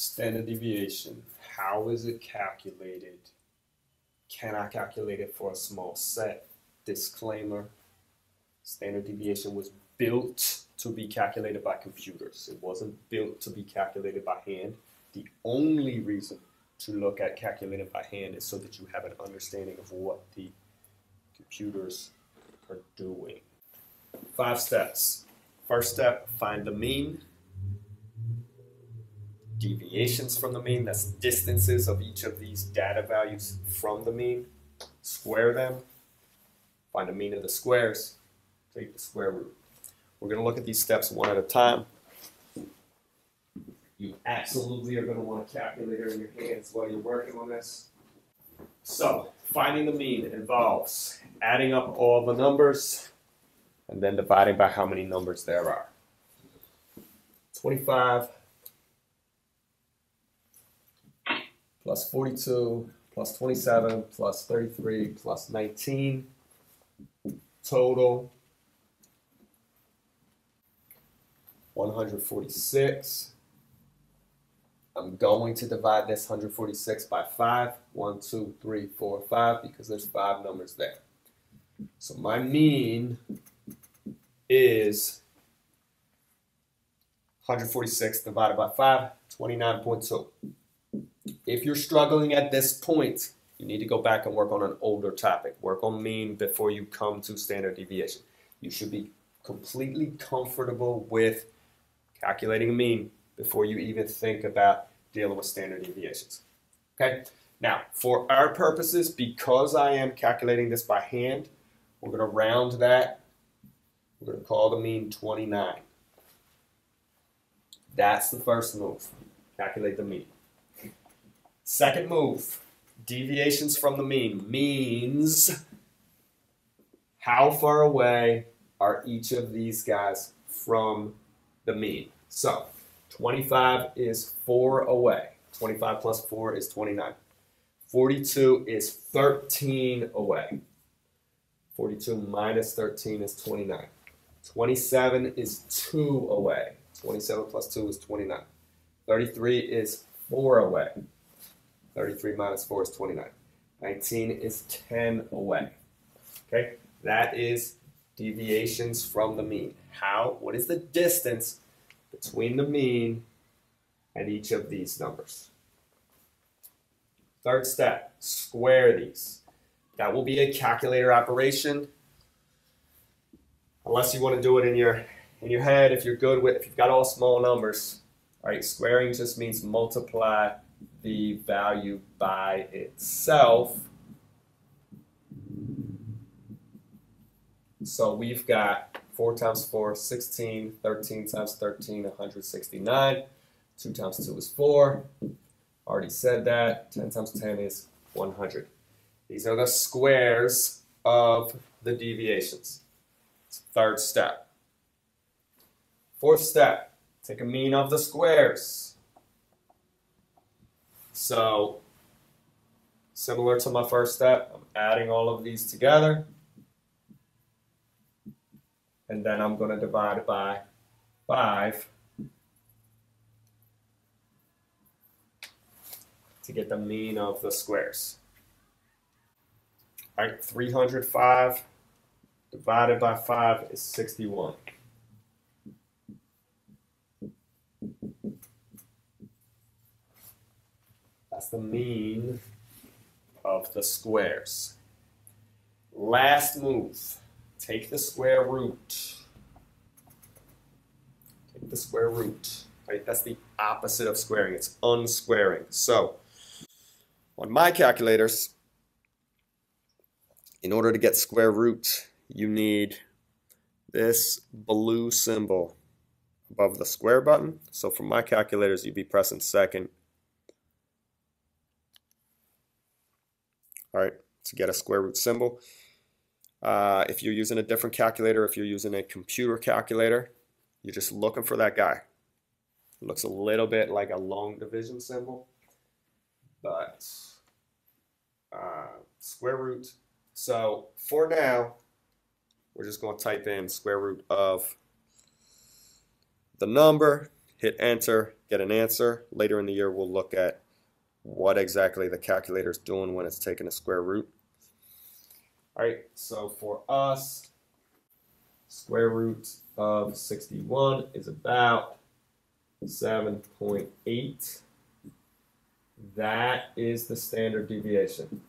Standard deviation. How is it calculated? Can I calculate it for a small set? Disclaimer. Standard deviation was built to be calculated by computers. It wasn't built to be calculated by hand. The only reason to look at calculating by hand is so that you have an understanding of what the computers are doing. Five steps. First step, find the mean. Deviations from the mean, that's distances of each of these data values from the mean. Square them. Find the mean of the squares. Take the square root. We're going to look at these steps one at a time. You absolutely are going to want a calculator in your hands while you're working on this. So, finding the mean involves adding up all the numbers and then dividing by how many numbers there are. 25 plus 42 plus 27 plus 33 plus 19 total 146 I'm going to divide this 146 by 5. 1, 2, 3, 4, 5, because there's five numbers there. So my mean is 146 divided by 5, 29.2. If you're struggling at this point, you need to go back and work on an older topic. Work on mean before you come to standard deviation. You should be completely comfortable with calculating a mean before you even think about dealing with standard deviations. Okay, now for our purposes, because I am calculating this by hand, we're going to round that. We're going to call the mean 29. That's the first move. Calculate the mean. Second move, deviations from the mean means how far away are each of these guys from the mean. So 25 is 4 away. 25 plus 4 is 29. 42 is 13 away. 42 minus 13 is 29. 27 is 2 away. 27 plus 2 is 29. 33 is 4 away. 33 minus 4 is 29. 19 is 10 away. Okay, that is deviations from the mean. How, what is the distance between the mean and each of these numbers. Third step, square these. That will be a calculator operation. Unless you want to do it in your in your head, if you're good with if you've got all small numbers, right? Squaring just means multiply the value by itself. So we've got 4 times 4, 16, 13 times 13, 169. 2 times 2 is 4. Already said that. 10 times 10 is 100. These are the squares of the deviations. Third step. Fourth step, take a mean of the squares. So, similar to my first step, I'm adding all of these together. and then I'm going to divide by 5 to get the mean of the squares. All right, 305 divided by 5 is 61. That's the mean of the squares. Last move. Take the square root. Take the square root. Right? That's the opposite of squaring. It's unsquaring. So, on my calculators, in order to get square root, you need this blue symbol above the square button. So for my calculators, you'd be pressing second. All right, to get a square root symbol. Uh, if you're using a different calculator, if you're using a computer calculator, you're just looking for that guy. It looks a little bit like a long division symbol, but uh, square root. So for now, we're just going to type in square root of the number hit enter, get an answer. Later in the year, we'll look at what exactly the calculator is doing when it's taking a square root. All right, so for us, square root of 61 is about 7.8. That is the standard deviation.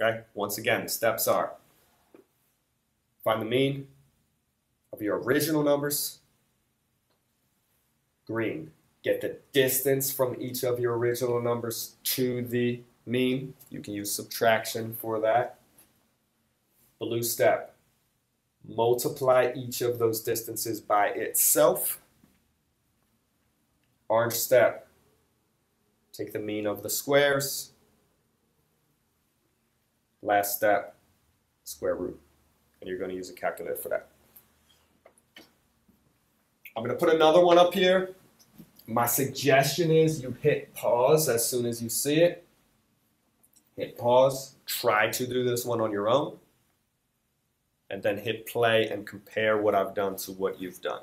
Okay, once again, the steps are find the mean of your original numbers, green. Get the distance from each of your original numbers to the mean. You can use subtraction for that. Blue step. Multiply each of those distances by itself. Orange step. Take the mean of the squares. Last step, square root. And you're going to use a calculator for that. I'm going to put another one up here. My suggestion is you hit pause as soon as you see it. Hit pause. Try to do this one on your own. And then hit play and compare what I've done to what you've done.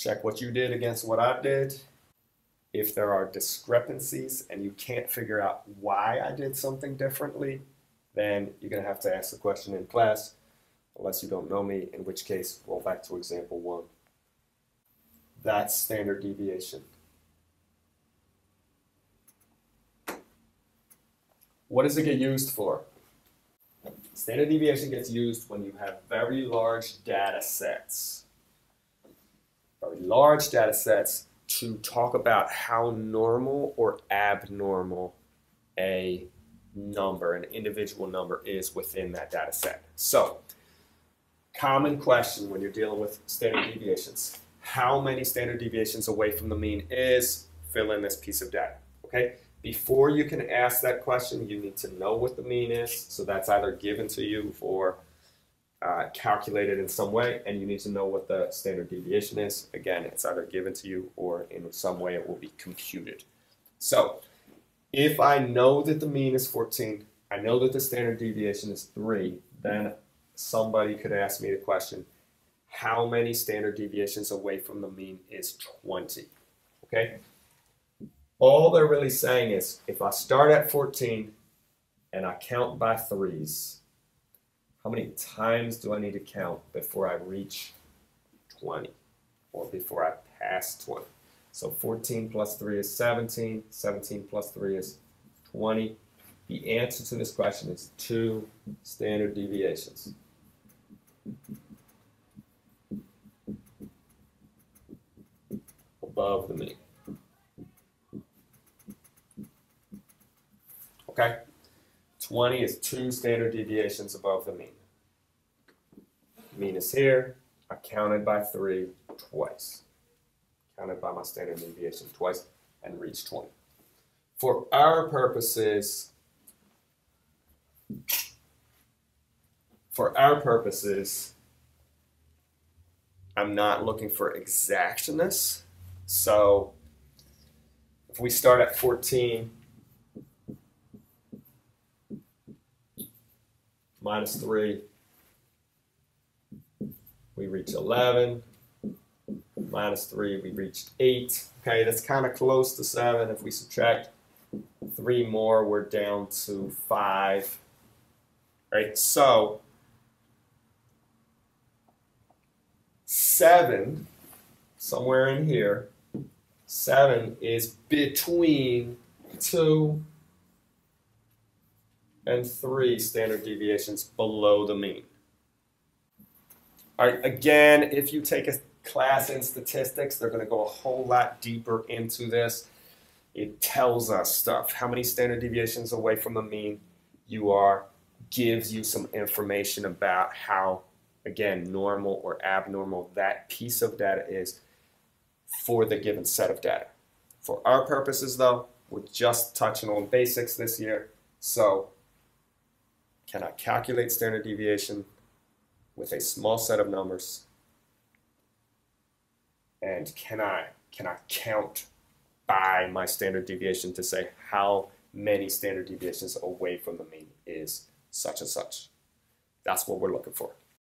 Check what you did against what I did. If there are discrepancies and you can't figure out why I did something differently, then you're going to have to ask the question in class, unless you don't know me, in which case, roll back to example one. That's standard deviation. What does it get used for? Standard deviation gets used when you have very large data sets large data sets to talk about how normal or abnormal a number, an individual number is within that data set. So, common question when you're dealing with standard deviations. How many standard deviations away from the mean is fill in this piece of data. Okay? before you can ask that question, you need to know what the mean is. So that's either given to you or uh, calculated in some way, and you need to know what the standard deviation is. Again, it's either given to you or in some way it will be computed. So if I know that the mean is 14, I know that the standard deviation is 3, then somebody could ask me the question, how many standard deviations away from the mean is 20? Okay? All they're really saying is if I start at 14 and I count by threes, how many times do I need to count before I reach 20 or before I pass 20? So 14 plus 3 is 17, 17 plus 3 is 20. The answer to this question is two standard deviations. Above the mean. Okay? 20 is two standard deviations above the mean. Mean is here. I counted by three twice. Counted by my standard deviation twice and reached 20. For our purposes, for our purposes, I'm not looking for exactness. So if we start at 14, minus 3, we reach 11. Minus 3, we reach 8. Okay, that's kind of close to 7. If we subtract 3 more, we're down to 5. Right, so 7, somewhere in here, 7 is between 2 and three standard deviations below the mean. All right, again, if you take a class in statistics, they're going to go a whole lot deeper into this. It tells us stuff. How many standard deviations away from the mean you are gives you some information about how, again, normal or abnormal that piece of data is for the given set of data. For our purposes, though, we're just touching on basics this year. So can I calculate standard deviation with a small set of numbers? And can I can I count by my standard deviation to say how many standard deviations away from the mean is such and such? That's what we're looking for.